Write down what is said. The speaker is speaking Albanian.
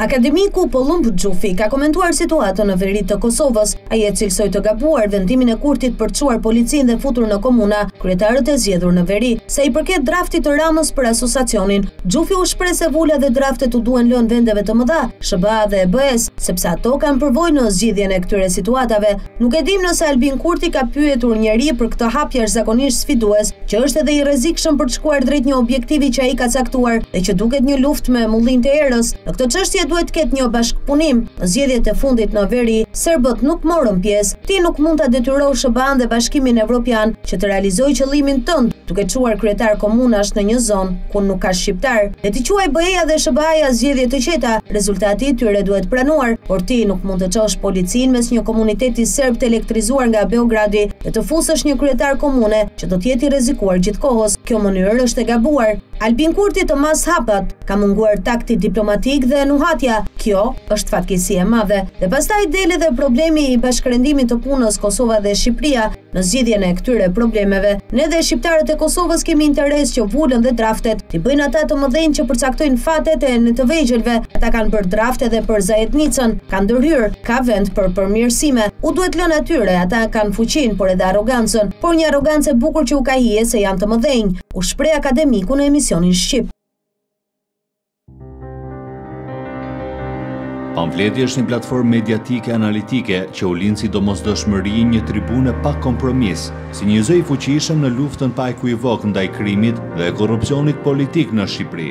Akademiku Pëllumb Xhufi ka komentuar situatën në veri të Kosovës, ai e cilësoi të gabuar vendimin e Kurtit për çuar policinë dhe futur në komuna, kryetarët e zgjedhur në veri. Sa i përket draftit të Ramës për asociacionin, Xhufi u shpreh se vula dhe draftet u duhen lënë vendeve të mëdha, SHBA dhe BE-së, sepse ato kanë përvojë në zgjidhjen e këtyre situatave, Nuk e dimë nëse Albin Kurti ka pyetur njeri për këtë hap jashtëzakonisht sfidues, që është edhe i rrezikshëm për të shkuar drejt një objektivi që ai ka caktuar dhe që duket një luftë me mullinjtë e erës. Në këtë çështje duhet të ketë një bashkëpunim. Në zgjedhjet e fundit në veri, serbët nuk morën pjesë. Ti nuk mund ta detyrosh SHBA-në dhe Bashkimin Evropian që të realizojë qëllimin tënd, duke çuar kryetarë komunash në një zonë ku nuk ka shqiptarë, le t'i quajë BE-ja dhe SHBA-ja zgjedhje të qeta, rezultati i tyre duhet pranuar, por ti nuk mund të çosh policinë mes një komuniteti serb të elektrizuar nga Beogradi dhe të fusësh një kryetar komune që do të jetë i rrezikuar gjithë kohës. Kjo mënyrë është e gabuar. Albin Kurti të masë hapat, ka munguar takti diplomatik dhe nuhatja, kjo është fatkeqësi e madhe. Dhe pastaj del edhe problemi i bashkërendimit të punës Kosova dhe Shqipëria, Në zgjidhjen e këtyre problemeve, ne dhe shqiptarët e Kosovës kemi interes që vulën dhe draftet, t'i bëjnë ata të mëdhenjtë që përcaktojnë fatet e ne të vegjëlve, ata kanë bërë draft edhe për Zajednicën, kanë ndërhyrë, ka vend për përmirësime, u duhet lënë atyre, ata kanë fuqinë, por edhe arrogancën, por një arrogancë e bukur që u ka hije se janë të mëdhenj, u shpreh akademiku në emisionin Shqip. Pamfleti është një platformë mediatike analitike që u lind si domosdoshmëri e një tribune pa kompromis, si një zë i fuqishëm në luftën pa ekuivok ndaj krimit dhe korrupsionit politik në Shqipëri.